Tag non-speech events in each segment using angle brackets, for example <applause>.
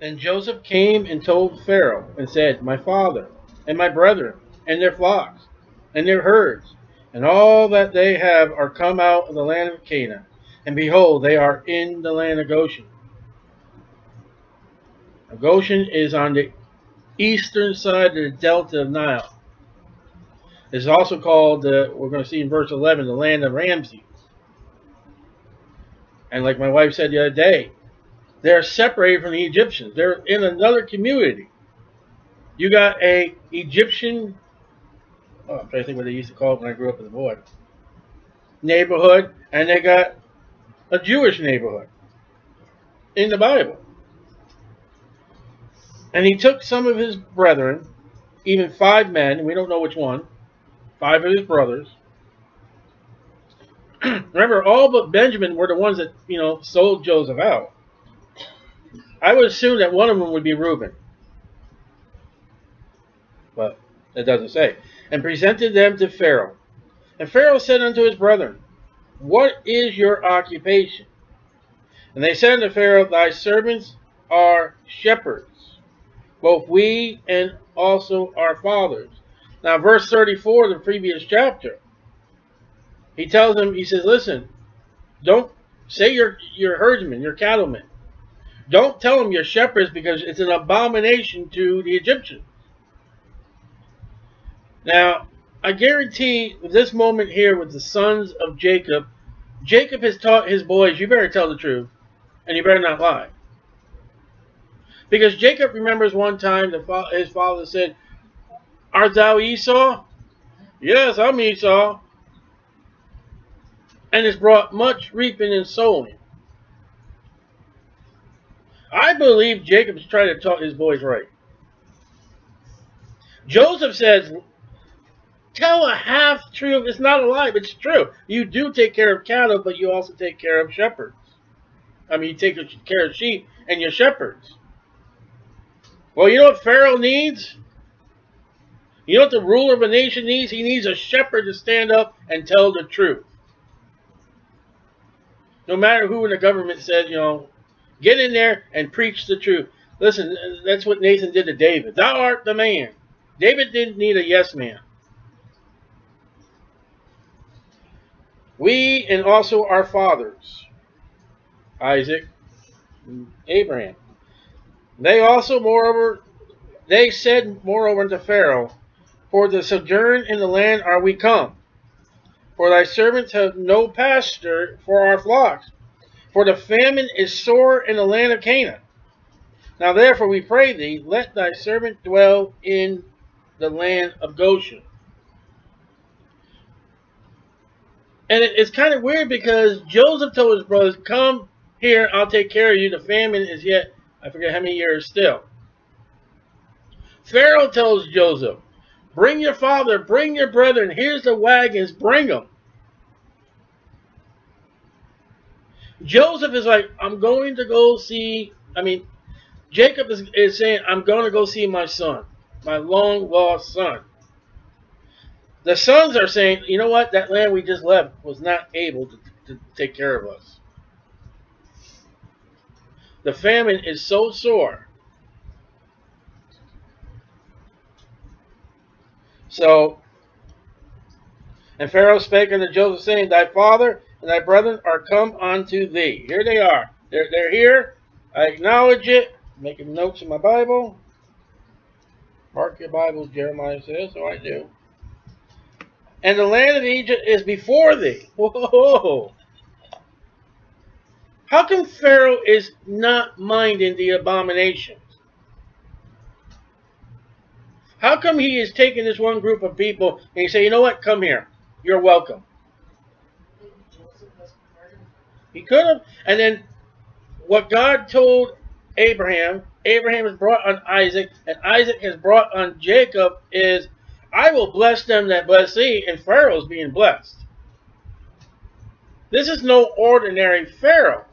And Joseph came and told Pharaoh, and said, My father, and my brethren, and their flocks, and their herds, and all that they have are come out of the land of Canaan. And behold, they are in the land of Goshen. Now, Goshen is on the eastern side of the delta of Nile. It's also called, uh, we're going to see in verse 11, the land of Ramses. And like my wife said the other day, they're separated from the Egyptians. They're in another community. You got a Egyptian, oh, I'm trying to think what they used to call it when I grew up as a boy, neighborhood, and they got a Jewish neighborhood in the Bible. And he took some of his brethren, even five men, we don't know which one, five of his brothers. <clears throat> Remember, all but Benjamin were the ones that, you know, sold Joseph out. I would assume that one of them would be Reuben. But it doesn't say. And presented them to Pharaoh. And Pharaoh said unto his brethren, What is your occupation? And they said unto Pharaoh, Thy servants are shepherds, both we and also our fathers. Now, verse 34 of the previous chapter, he tells them, he says, Listen, don't say you're, you're herdsmen, you're cattlemen. Don't tell them you're shepherds because it's an abomination to the Egyptians. Now, I guarantee this moment here with the sons of Jacob, Jacob has taught his boys, you better tell the truth, and you better not lie. Because Jacob remembers one time that his father said, Art thou Esau? Yes, I'm Esau. And has brought much reaping and sowing. I believe Jacob's trying to talk his boys right. Joseph says, tell a half truth. It's not a lie, but it's true. You do take care of cattle, but you also take care of shepherds. I mean, you take care of sheep and your shepherds. Well, you know what Pharaoh needs? You know what the ruler of a nation needs? He needs a shepherd to stand up and tell the truth. No matter who in the government says, you know, Get in there and preach the truth. Listen, that's what Nathan did to David. Thou art the man. David didn't need a yes man. We and also our fathers, Isaac, Abraham. They also, moreover, they said, moreover, unto Pharaoh, For the sojourn in the land are we come. For thy servants have no pasture for our flocks, for the famine is sore in the land of Canaan. Now therefore we pray thee, let thy servant dwell in the land of Goshen. And it's kind of weird because Joseph told his brothers, come here, I'll take care of you. The famine is yet, I forget how many years still. Pharaoh tells Joseph, bring your father, bring your brethren, here's the wagons, bring them. Joseph is like, I'm going to go see, I mean, Jacob is, is saying, I'm going to go see my son, my long lost son. The sons are saying, you know what, that land we just left was not able to, to take care of us. The famine is so sore. So, and Pharaoh spake unto Joseph, saying, Thy father and thy brethren are come unto thee. Here they are. They're, they're here. I acknowledge it. Making notes in my Bible. Mark your Bibles, Jeremiah says, so I do. And the land of Egypt is before thee. <laughs> Whoa! How come Pharaoh is not minding the abominations? How come he is taking this one group of people and he say, you know what, come here. You're welcome. He could have. And then what God told Abraham, Abraham has brought on Isaac, and Isaac has brought on Jacob is, I will bless them that bless thee, and Pharaoh's being blessed. This is no ordinary Pharaoh.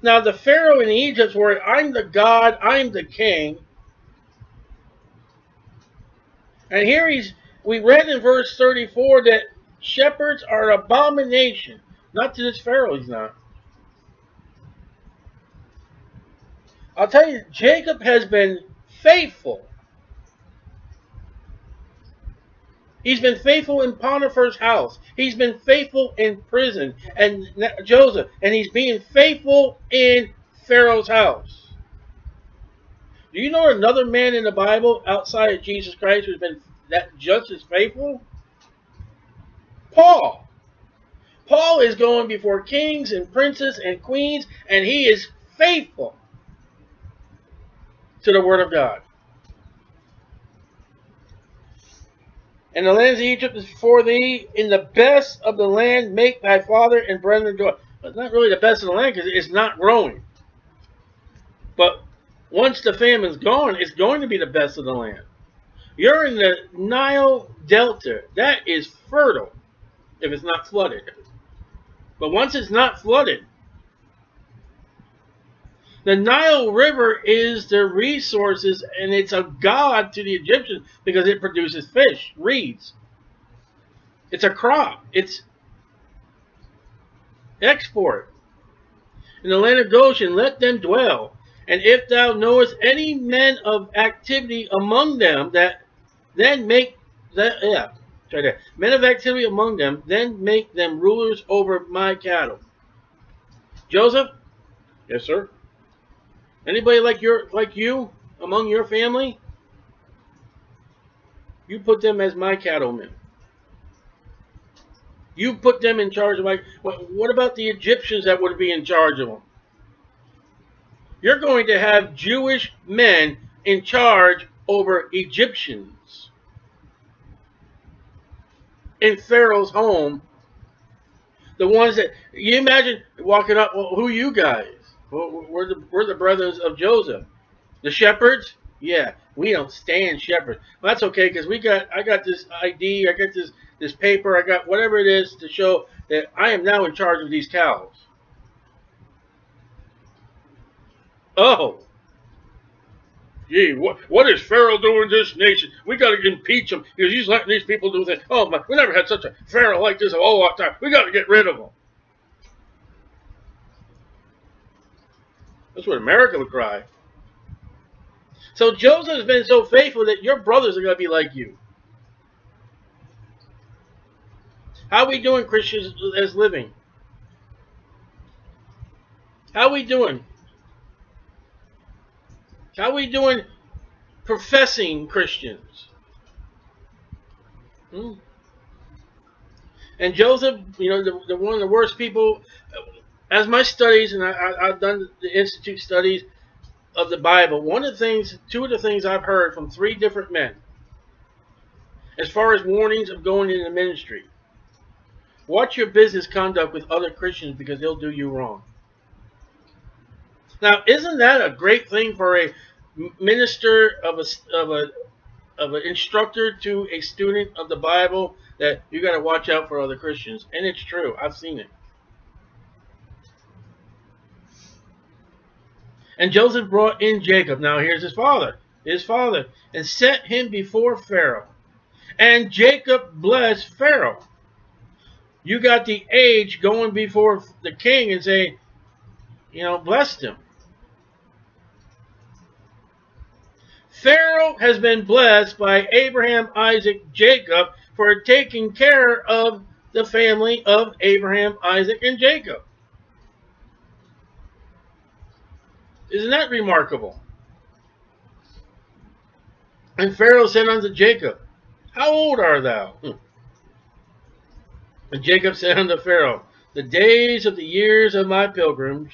Now the Pharaoh in Egypt where I'm the God, I'm the king. And here he's we read in verse 34 that shepherds are abomination. Not to this Pharaoh, he's not. I'll tell you, Jacob has been faithful. He's been faithful in Potiphar's house. He's been faithful in prison and Joseph, and he's being faithful in Pharaoh's house. Do you know another man in the Bible outside of Jesus Christ who's been that just as faithful? Paul. Paul is going before kings and princes and queens, and he is faithful to the word of God. And the lands of Egypt is before thee. In the best of the land make thy father and brethren joy. It's not really the best of the land because it's not growing. But once the famine's gone, it's going to be the best of the land. You're in the Nile Delta. That is fertile if it's not flooded. But once it's not flooded, the Nile River is the resources and it's a god to the Egyptians because it produces fish, reeds. It's a crop. It's export. In the land of Goshen, let them dwell. And if thou knowest any men of activity among them, that then make that yeah, try that. Men of activity among them, then make them rulers over my cattle. Joseph? Yes, sir. Anybody like your like you among your family? You put them as my cattlemen. You put them in charge of my. What about the Egyptians that would be in charge of them? You're going to have Jewish men in charge over Egyptians in Pharaoh's home. The ones that you imagine walking up. Well, who you guys? We're the, we're the brothers of Joseph. The shepherds? Yeah, we don't stand shepherds. Well, that's okay because we got I got this ID, I got this this paper, I got whatever it is to show that I am now in charge of these cows. Oh. Gee, what, what is Pharaoh doing to this nation? We got to impeach him because he's letting these people do this. Oh, my, we never had such a Pharaoh like this a whole lot of time. We got to get rid of him. That's what America would cry. So Joseph has been so faithful that your brothers are going to be like you. How are we doing, Christians, as living? How are we doing? How are we doing professing Christians? Hmm? And Joseph, you know, the, the, one of the worst people as my studies, and I, have done the Institute studies of the Bible, one of the things, two of the things I've heard from three different men, as far as warnings of going into ministry, watch your business conduct with other Christians because they'll do you wrong. Now, isn't that a great thing for a minister of a of a of an instructor to a student of the Bible that you got to watch out for other Christians? And it's true. I've seen it. And Joseph brought in Jacob. Now here's his father, his father, and set him before Pharaoh. And Jacob blessed Pharaoh. You got the age going before the king and saying, you know, blessed him. Pharaoh has been blessed by Abraham, Isaac, Jacob for taking care of the family of Abraham, Isaac, and Jacob. Isn't that remarkable? And Pharaoh said unto Jacob, How old art thou? Hmm. And Jacob said unto Pharaoh, The days of the years of my pilgrims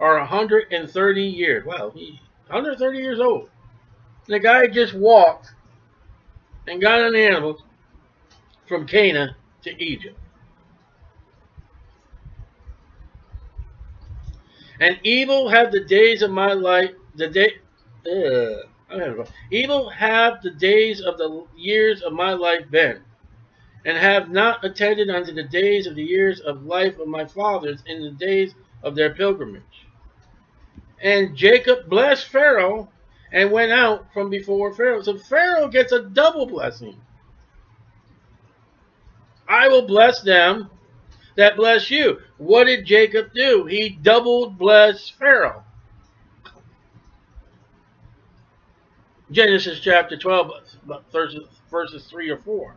are a hundred and thirty years. Wow, he's 130 years old. The guy just walked and got an animal from Canaan to Egypt. And evil have the days of my life, the day, uh, evil have the days of the years of my life been, and have not attended unto the days of the years of life of my fathers in the days of their pilgrimage. And Jacob blessed Pharaoh and went out from before Pharaoh. So Pharaoh gets a double blessing. I will bless them that bless you. What did Jacob do? He doubled blessed Pharaoh. Genesis chapter 12, verses, verses 3 or 4.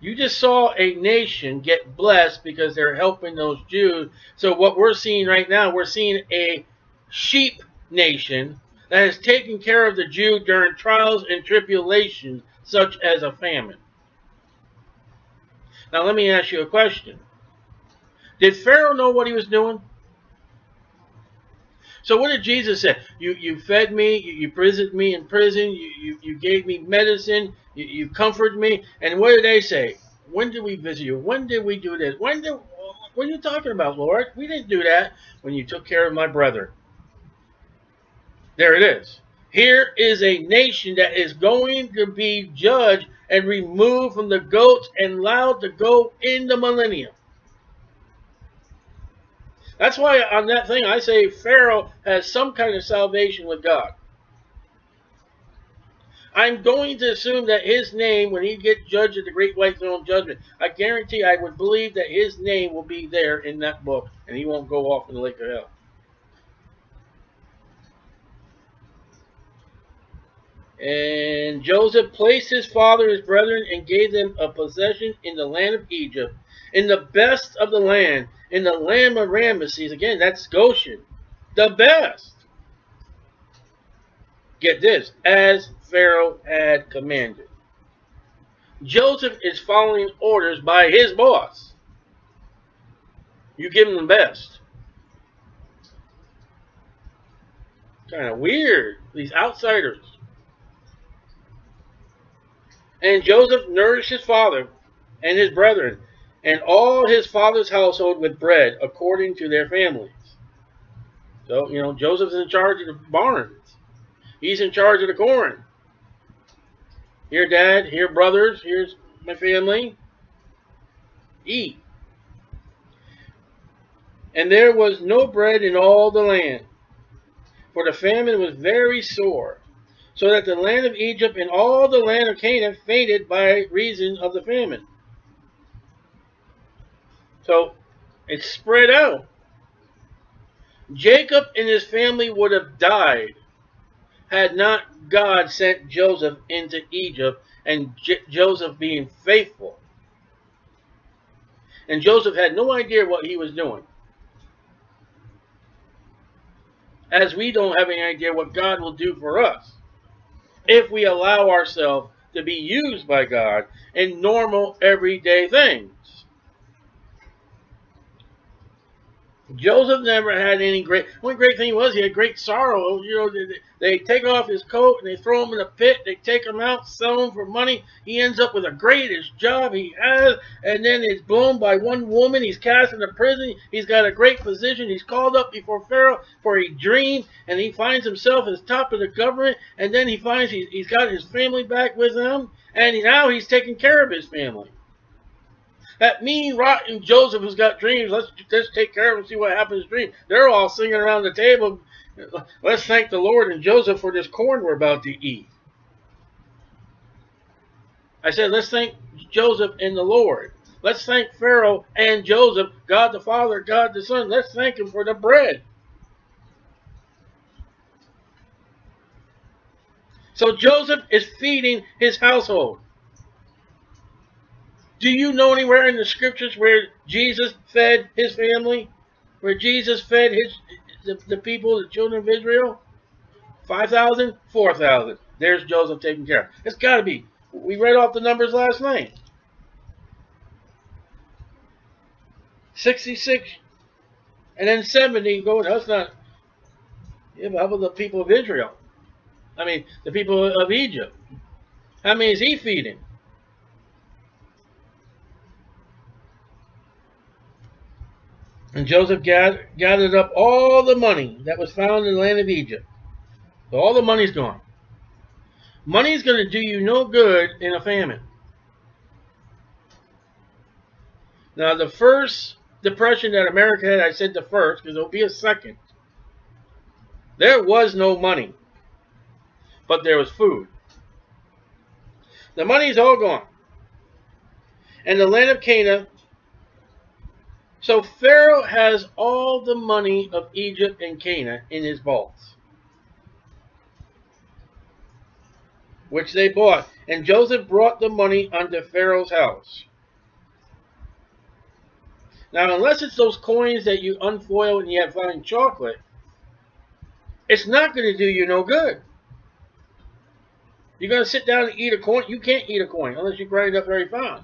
You just saw a nation get blessed because they're helping those Jews. So what we're seeing right now, we're seeing a sheep nation that has taken care of the Jew during trials and tribulations, such as a famine. Now let me ask you a question. Did Pharaoh know what he was doing? So what did Jesus say? You you fed me, you, you visited me in prison, you, you, you gave me medicine, you, you comforted me. And what did they say? When did we visit you? When did we do this? When did what are you talking about, Lord? We didn't do that when you took care of my brother. There it is. Here is a nation that is going to be judged and removed from the goats and allowed to go in the millennium. That's why on that thing I say Pharaoh has some kind of salvation with God. I'm going to assume that his name, when he gets judged at the Great White Throne Judgment, I guarantee I would believe that his name will be there in that book and he won't go off in the lake of hell. And Joseph placed his father and his brethren and gave them a possession in the land of Egypt, in the best of the land, in the land of Rameses. Again, that's Goshen. The best. Get this, as Pharaoh had commanded. Joseph is following orders by his boss. You give him the best. Kind of weird, these outsiders. And Joseph nourished his father and his brethren and all his father's household with bread according to their families. So, you know, Joseph's in charge of the barns. He's in charge of the corn. Here, Dad. Here, brothers. Here's my family. Eat. And there was no bread in all the land, for the famine was very sore so that the land of Egypt and all the land of Canaan fainted by reason of the famine. So it spread out. Jacob and his family would have died had not God sent Joseph into Egypt and J Joseph being faithful. And Joseph had no idea what he was doing. As we don't have any idea what God will do for us if we allow ourselves to be used by God in normal, everyday things. Joseph never had any great. One great thing was he had great sorrow. You know, they, they, take off his coat and they throw him in a pit. They take him out, sell him for money. He ends up with the greatest job he has, and then he's blown by one woman. He's cast into prison. He's got a great position. He's called up before Pharaoh for a dream, and he finds himself as top of the government. And then he finds he's, he's got his family back with him, and now he's taking care of his family. That mean, rotten Joseph who's got dreams, let's just take care of him and see what happens to dream. They're all singing around the table. Let's thank the Lord and Joseph for this corn we're about to eat. I said, let's thank Joseph and the Lord. Let's thank Pharaoh and Joseph, God the Father, God the Son. Let's thank him for the bread. So Joseph is feeding his household. Do you know anywhere in the scriptures where Jesus fed his family? Where Jesus fed his the, the people, the children of Israel? 5,000, 4,000. There's Joseph taken care of. It's got to be. We read off the numbers last night. 66 and then 70 going, that's not, yeah, how about the people of Israel? I mean, the people of Egypt. How many is he feeding? Joseph gathered up all the money that was found in the land of Egypt. So all the money's gone. Money's going to do you no good in a famine. Now, the first depression that America had, I said the first because there'll be a second. There was no money, but there was food. The money's all gone. And the land of Canaan. So Pharaoh has all the money of Egypt and Canaan in his vaults, which they bought. And Joseph brought the money unto Pharaoh's house. Now, unless it's those coins that you unfoil and you have fine chocolate, it's not going to do you no good. You're going to sit down and eat a coin. You can't eat a coin unless you grind it up very fine.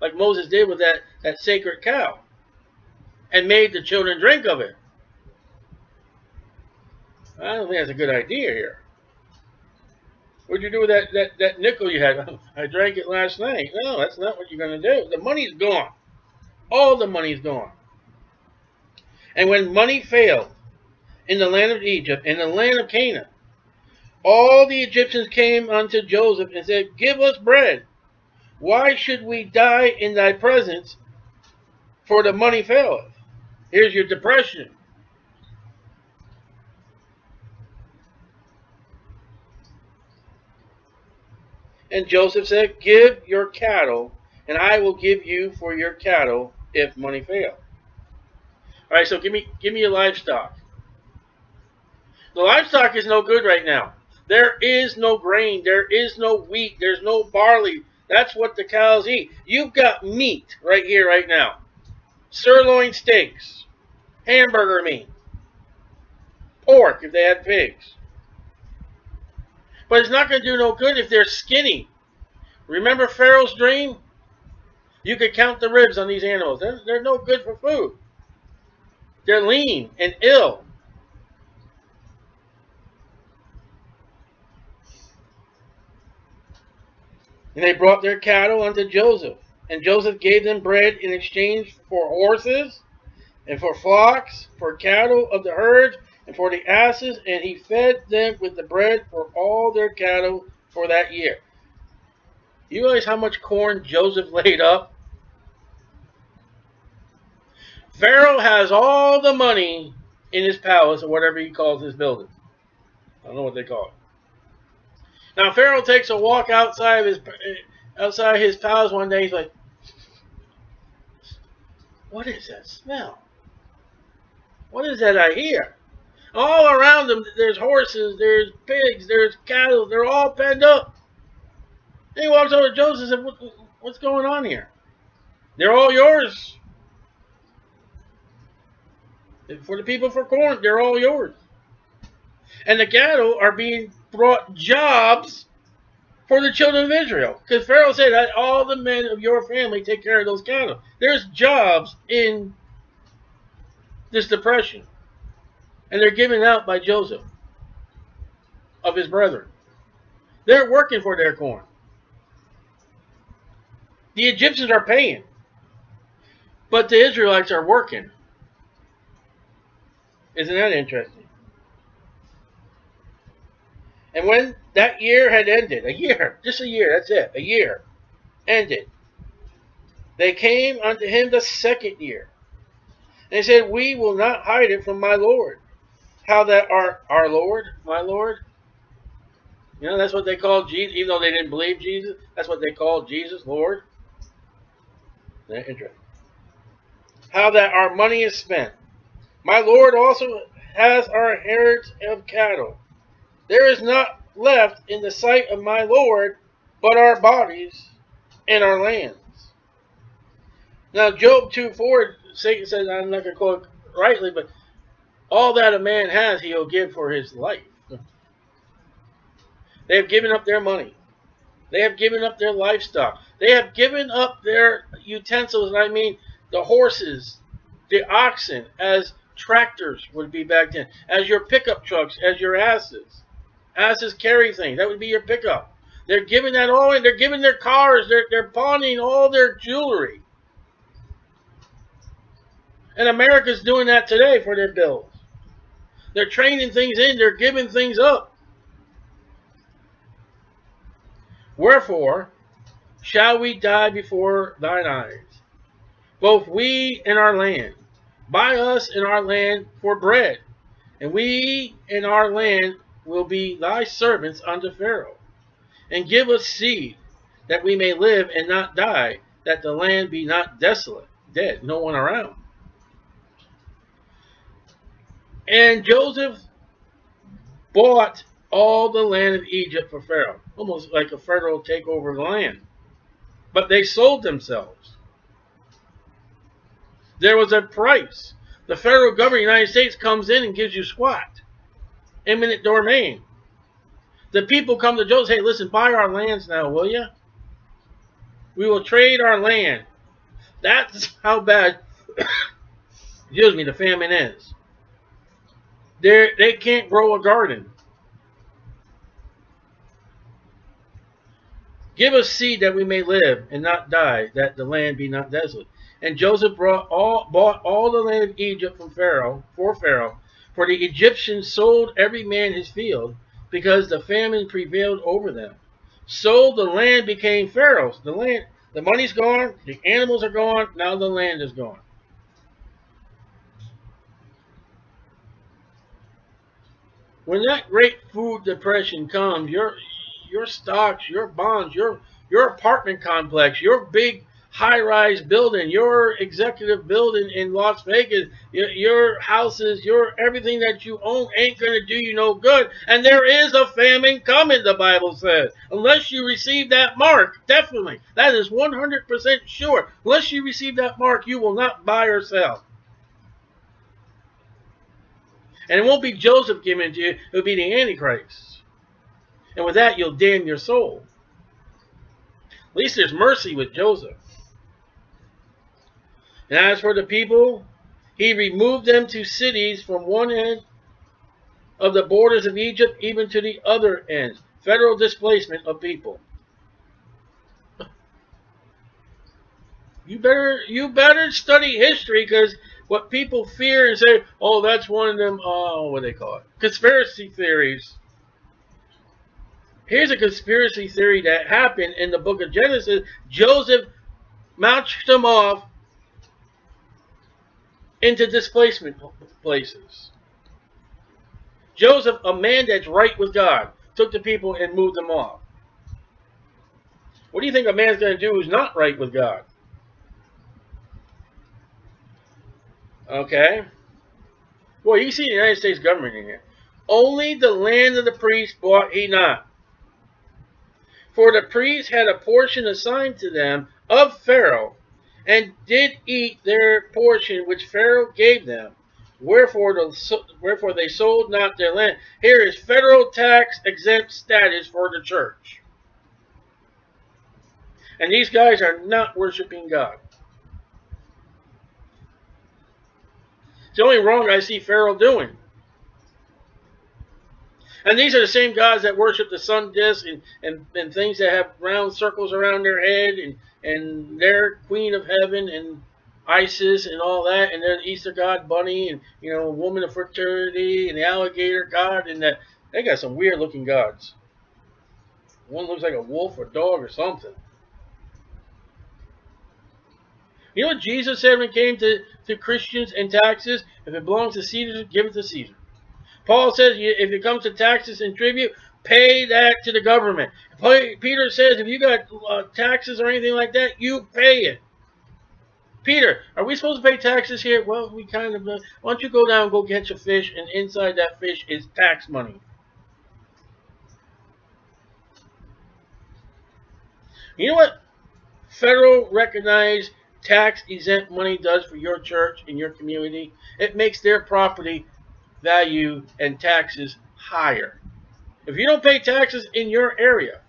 Like Moses did with that, that sacred cow. And made the children drink of it. I don't think that's a good idea here. What'd you do with that, that, that nickel you had? <laughs> I drank it last night. No, that's not what you're going to do. The money's gone. All the money's gone. And when money failed in the land of Egypt in the land of Canaan, all the Egyptians came unto Joseph and said, Give us bread. Why should we die in thy presence? For the money faileth. Here's your depression. And Joseph said, Give your cattle, and I will give you for your cattle if money fail. All right, so give me give me your livestock. The livestock is no good right now. There is no grain. There is no wheat. There's no barley. That's what the cows eat. You've got meat right here, right now. Sirloin steaks, hamburger meat, pork if they had pigs. But it's not going to do no good if they're skinny. Remember Pharaoh's dream? You could count the ribs on these animals. They're, they're no good for food. They're lean and ill. And they brought their cattle unto Joseph. And Joseph gave them bread in exchange for horses, and for flocks, for cattle of the herd, and for the asses, and he fed them with the bread for all their cattle for that year. You realize how much corn Joseph laid up? Pharaoh has all the money in his palace or whatever he calls his building. I don't know what they call it. Now Pharaoh takes a walk outside of his outside of his palace one day. He's like, "What is that smell? What is that I hear?" All around them, there's horses, there's pigs, there's cattle. They're all penned up. And he walks over to Joseph and says, "What's going on here? They're all yours." For the people for corn, they're all yours. And the cattle are being brought jobs for the children of Israel. Because Pharaoh said that all the men of your family take care of those cattle. There's jobs in this depression. And they're given out by Joseph of his brethren. They're working for their corn. The Egyptians are paying. But the Israelites are working. Isn't that interesting? And when that year had ended, a year, just a year, that's it, a year, ended, they came unto him the second year. They said, We will not hide it from my Lord. How that our, our Lord, my Lord? You know, that's what they called Jesus, even though they didn't believe Jesus, that's what they called Jesus, Lord. Interesting. How that our money is spent my Lord also has our heritage of cattle. There is not left in the sight of my Lord but our bodies and our lands. Now, Job 2 4, Satan says, I'm not going to quote rightly, but all that a man has, he'll give for his life. They have given up their money. They have given up their livestock. They have given up their utensils, and I mean the horses, the oxen, as tractors would be back then, as your pickup trucks, as your asses. Asses carry things. That would be your pickup. They're giving that all in. They're giving their cars. They're, they're pawning all their jewelry. And America's doing that today for their bills. They're trading things in. They're giving things up. Wherefore shall we die before thine eyes, both we and our land. Buy us and our land for bread, and we and our land will be thy servants unto Pharaoh. And give us seed, that we may live and not die, that the land be not desolate, dead, no one around. And Joseph bought all the land of Egypt for Pharaoh, almost like a federal takeover of the land. But they sold themselves. There was a price. The federal government of the United States comes in and gives you squat, eminent domain. The people come to Joseph, hey, listen, buy our lands now, will you? We will trade our land. That's how bad, <coughs> excuse me, the famine is. They they can't grow a garden. Give us seed that we may live and not die, that the land be not desolate. And Joseph brought all, bought all the land of Egypt from Pharaoh, for Pharaoh, for the Egyptians sold every man his field, because the famine prevailed over them. So the land became Pharaoh's. The land, the money's gone, the animals are gone, now the land is gone. When that great food depression comes, your your stocks, your bonds, your your apartment complex, your big high-rise building, your executive building in Las Vegas, your, your, houses, your everything that you own ain't going to do you no good. And there is a famine coming, the Bible says. Unless you receive that mark, definitely. That is 100% sure. Unless you receive that mark, you will not buy or sell. And it won't be Joseph giving it to you, it will be the Antichrist. And with that, you'll damn your soul. At least there's mercy with Joseph. And as for the people, he removed them to cities from one end of the borders of Egypt even to the other end. Federal displacement of people. You better you better study history because what people fear and say, oh, that's one of them, oh, what do they call it? Conspiracy theories. Here's a conspiracy theory that happened in the book of Genesis. Joseph marched them off into displacement places. Joseph, a man that's right with God, took the people and moved them off. What do you think a man's going to do who's not right with God? Okay? Well, you see the United States government in here. Only the land of the priest bought he not. For the priests had a portion assigned to them of Pharaoh, and did eat their portion which Pharaoh gave them. Wherefore, the, wherefore they sold not their land. Here is federal tax exempt status for the church. And these guys are not worshiping God. It's the only wrong I see Pharaoh doing. And these are the same gods that worship the sun disk and, and, and things that have round circles around their head and, and their queen of heaven and Isis and all that and their Easter god bunny and you know woman of fertility and the alligator god and that they got some weird looking gods. One looks like a wolf or dog or something. You know what Jesus said when it came to, to Christians and taxes? If it belongs to Caesar, give it to Caesar. Paul says if it comes to taxes and tribute, pay that to the government. Peter says if you got uh, taxes or anything like that, you pay it. Peter, are we supposed to pay taxes here? Well, we kind of. Uh, why don't you go down and go catch a fish, and inside that fish is tax money. You know what federal recognized tax exempt money does for your church and your community? It makes their property value and taxes higher. If you don't pay taxes in your area,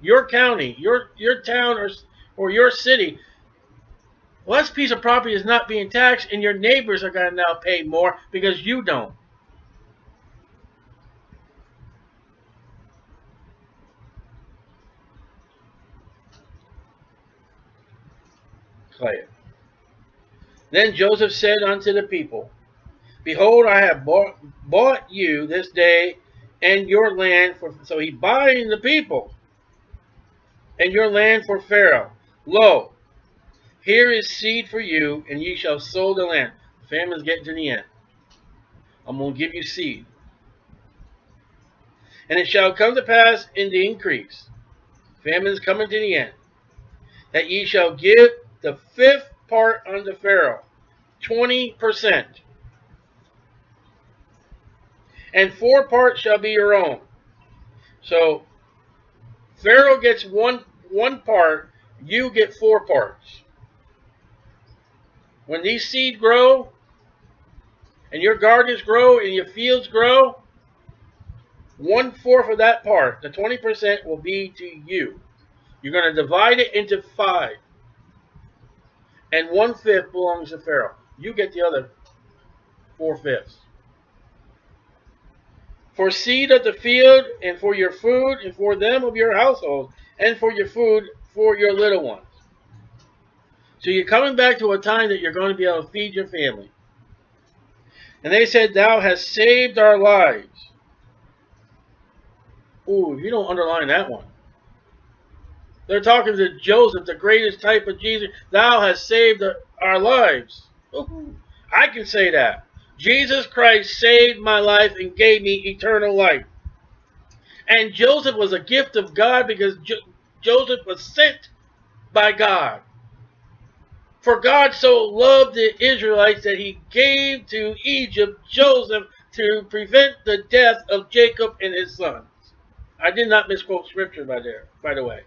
your county, your your town, or or your city, this piece of property is not being taxed, and your neighbors are going to now pay more because you don't. Then Joseph said unto the people, Behold, I have bought, bought you this day and your land for so he buying the people and your land for Pharaoh. Lo, here is seed for you, and ye shall sow the land. Famine's getting to the end. I'm going to give you seed. And it shall come to pass in the increase. Famine's coming to the end. That ye shall give the fifth part unto Pharaoh. 20%. And four parts shall be your own. So Pharaoh gets one one part, you get four parts. When these seed grow, and your gardens grow, and your fields grow, one fourth of that part, the 20%, will be to you. You're going to divide it into five. And one fifth belongs to Pharaoh. You get the other four fifths. For seed of the field, and for your food, and for them of your household, and for your food for your little ones. So you're coming back to a time that you're going to be able to feed your family. And they said, Thou hast saved our lives. Ooh, if you don't underline that one. They're talking to Joseph, the greatest type of Jesus. Thou hast saved our lives. I can say that. Jesus Christ saved my life and gave me eternal life. And Joseph was a gift of God because jo Joseph was sent by God. For God so loved the Israelites that he gave to Egypt Joseph to prevent the death of Jacob and his sons. I did not misquote scripture by there, by the way.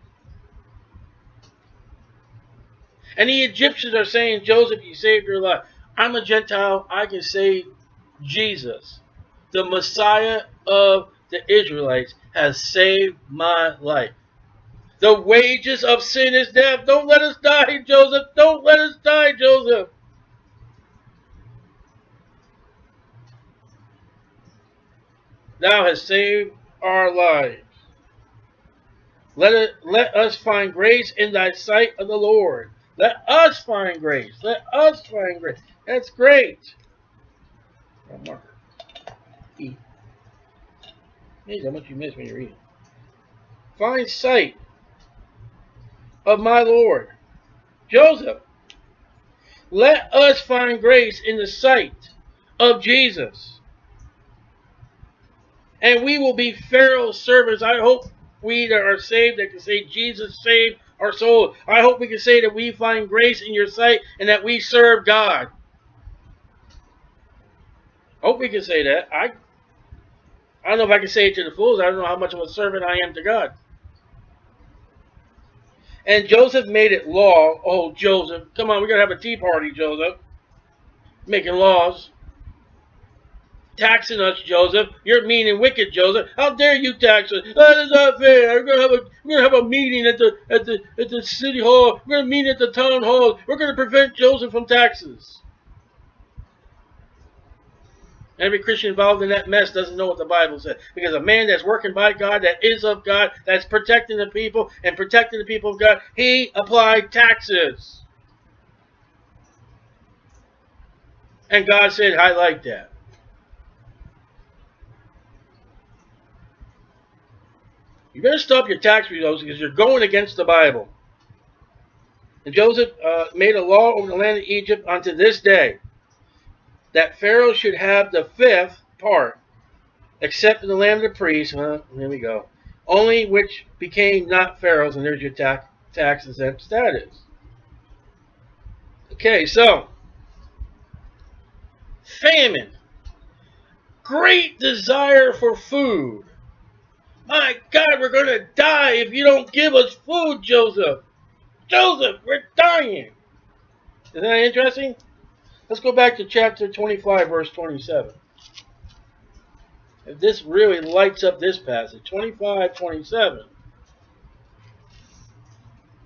And the Egyptians are saying, Joseph, you saved your life. I'm a Gentile. I can save Jesus. The Messiah of the Israelites has saved my life. The wages of sin is death. Don't let us die, Joseph. Don't let us die, Joseph. Thou hast saved our lives. Let, it, let us find grace in thy sight of the Lord. Let us find grace. Let us find grace. That's great. marker. E. How much you miss when you're reading. Find sight of my Lord. Joseph, let us find grace in the sight of Jesus. And we will be Pharaoh's servants. I hope we that are saved that can say Jesus saved our soul. I hope we can say that we find grace in your sight and that we serve God. Hope we can say that. I I don't know if I can say it to the fools. I don't know how much of a servant I am to God. And Joseph made it law. Oh, Joseph. Come on, we're going to have a tea party, Joseph. Making laws. Taxing us, Joseph. You're mean and wicked, Joseph. How dare you tax us? That is not fair. We're gonna have a we're gonna have a meeting at the at the at the city hall. We're gonna meet at the town hall. We're gonna prevent Joseph from taxes. Every Christian involved in that mess doesn't know what the Bible says. Because a man that's working by God, that is of God, that's protecting the people and protecting the people of God, he applied taxes. And God said, I like that. You better stop your tax returns because you're going against the Bible. And Joseph uh, made a law over the land of Egypt unto this day that Pharaoh should have the fifth part, except in the land of the priests. There we go. Only which became not Pharaoh's, and there's your tax, tax exempt status. Okay, so famine, great desire for food. My God, we're going to die if you don't give us food, Joseph. Joseph, we're dying. Isn't that interesting? Let's go back to chapter 25, verse 27. If this really lights up this passage. 25, 27.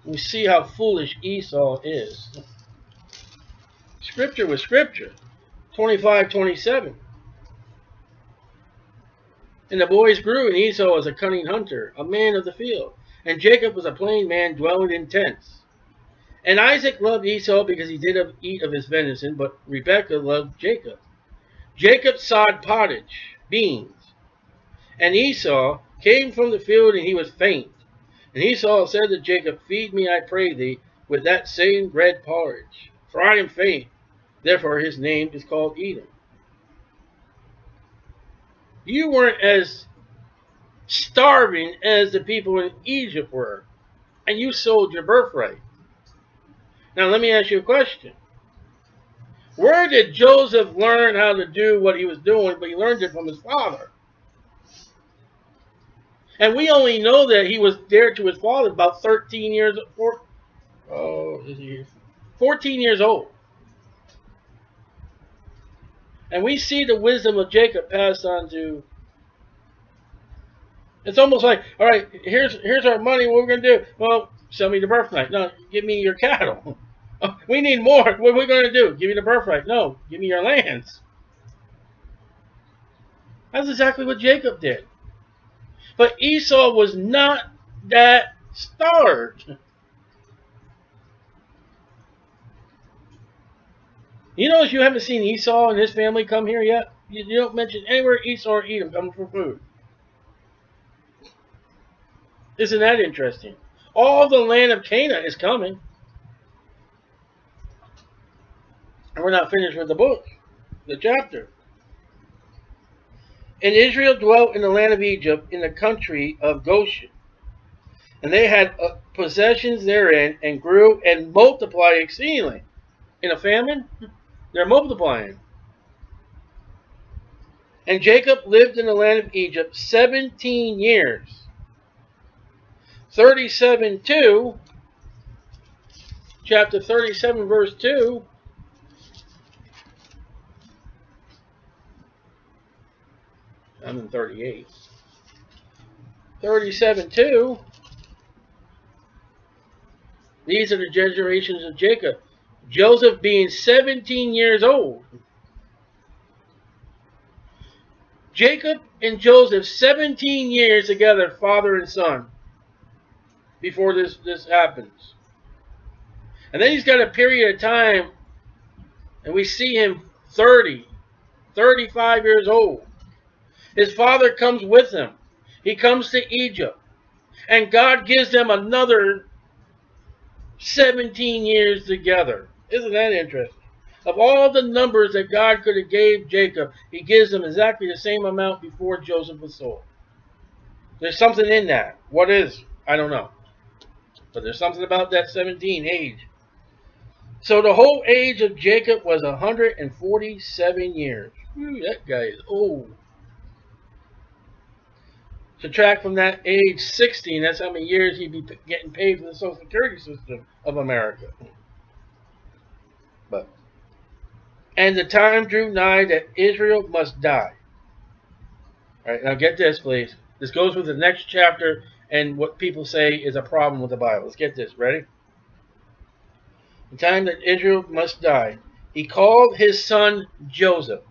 We see how foolish Esau is. Scripture was scripture. 25, 27. And the boys grew, and Esau was a cunning hunter, a man of the field. And Jacob was a plain man dwelling in tents. And Isaac loved Esau because he did eat of his venison, but Rebekah loved Jacob. Jacob sowed pottage, beans. And Esau came from the field, and he was faint. And Esau said to Jacob, Feed me, I pray thee, with that same red porridge, for I am faint. Therefore his name is called Edom. You weren't as starving as the people in Egypt were, and you sold your birthright. Now let me ask you a question. Where did Joseph learn how to do what he was doing, but he learned it from his father? And we only know that he was there to his father about 13 years, four, oh, 14 years old. And we see the wisdom of Jacob passed on to. It's almost like, all right, here's here's our money. What we're gonna do? Well, sell me the birthright. No, give me your cattle. <laughs> we need more. What are we gonna do? Give me the birthright. No, give me your lands. That's exactly what Jacob did. But Esau was not that starved. You notice you haven't seen Esau and his family come here yet? You, you don't mention anywhere Esau or Edom coming for food. Isn't that interesting? All the land of Canaan is coming. And we're not finished with the book, the chapter. And Israel dwelt in the land of Egypt, in the country of Goshen. And they had uh, possessions therein, and grew and multiplied exceedingly. In a famine? They're multiplying. And Jacob lived in the land of Egypt 17 years. 37 2, chapter 37, verse 2. I'm in 38. 37 2. These are the generations of Jacob. Joseph being 17 years old. Jacob and Joseph, 17 years together, father and son, before this, this happens. And then he's got a period of time, and we see him 30, 35 years old. His father comes with him. He comes to Egypt. And God gives them another 17 years together. Isn't that interesting? Of all the numbers that God could have gave Jacob, he gives him exactly the same amount before Joseph was sold. There's something in that. What is? I don't know. But there's something about that 17 age. So the whole age of Jacob was 147 years. Whew, that guy is old. Subtract from that age 16, that's how many years he'd be getting paid for the Social Security system of America. But and the time drew nigh that Israel must die. All right, now get this, please. This goes with the next chapter and what people say is a problem with the Bible. Let's get this. Ready? The time that Israel must die, he called his son Joseph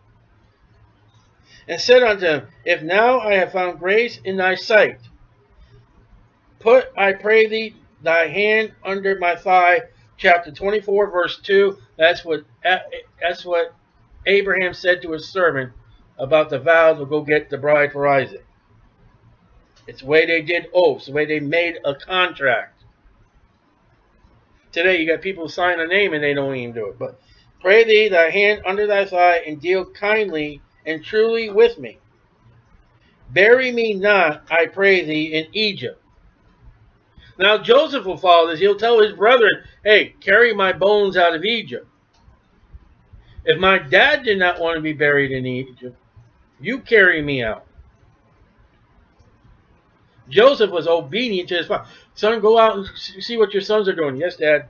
and said unto him, If now I have found grace in thy sight, put, I pray thee, thy hand under my thigh. Chapter 24, verse 2. That's what that's what Abraham said to his servant about the vow to go get the bride for Isaac. It's the way they did oaths, the way they made a contract. Today you got people sign a name and they don't even do it. But pray thee thy hand under thy thigh and deal kindly and truly with me. Bury me not, I pray thee, in Egypt. Now Joseph will follow this. He'll tell his brethren, hey, carry my bones out of Egypt. If my dad did not want to be buried in Egypt, you carry me out. Joseph was obedient to his father. Son, go out and see what your sons are doing. Yes, Dad.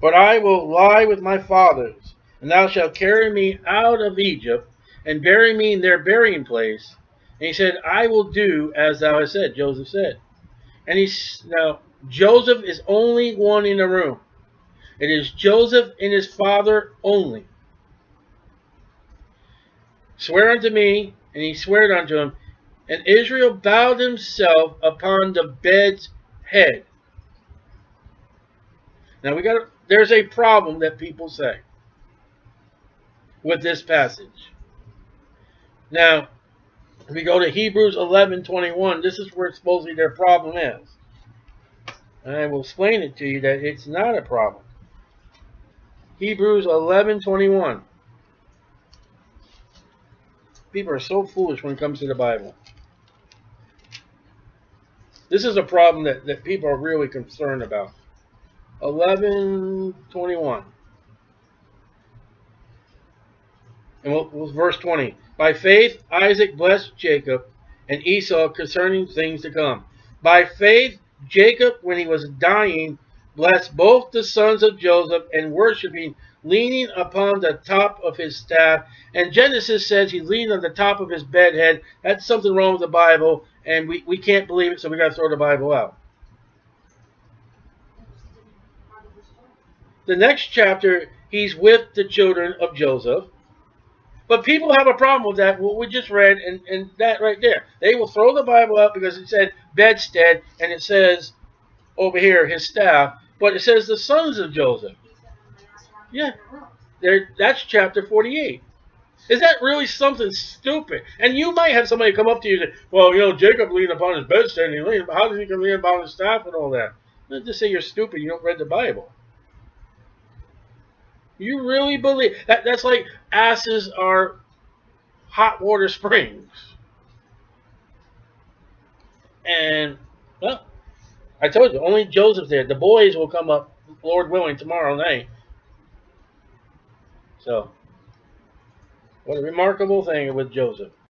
But I will lie with my fathers, And thou shalt carry me out of Egypt, and bury me in their burying place. And he said, I will do as thou hast said, Joseph said. And he's now Joseph is only one in the room. It is Joseph and his father only. Swear unto me, and he swore unto him, and Israel bowed himself upon the bed's head. Now we got there's a problem that people say with this passage. Now, if we go to Hebrews 11:21, this is where supposedly their problem is. And I will explain it to you that it's not a problem. Hebrews 11:21. People are so foolish when it comes to the Bible. This is a problem that, that people are really concerned about. 11:21. And we'll, we'll, verse 20. By faith Isaac blessed Jacob and Esau concerning things to come. By faith Jacob, when he was dying, blessed both the sons of Joseph and worshiping, leaning upon the top of his staff. And Genesis says he leaned on the top of his bedhead. That's something wrong with the Bible, and we, we can't believe it, so we got to throw the Bible out. The next chapter, he's with the children of Joseph. But people have a problem with that, what we just read, and, and that right there. They will throw the Bible out because it said bedstead, and it says over here his staff, but it says the sons of Joseph. Yeah. That's chapter 48. Is that really something stupid? And you might have somebody come up to you and say, well, you know, Jacob leaned upon his bedstead, and he leaned, how does he lean upon his staff and all that? Just say you're stupid, you don't read the Bible. You really believe that? That's like asses are hot water springs. And well, I told you, only Joseph's there. The boys will come up, Lord willing, tomorrow night. So, what a remarkable thing with Joseph.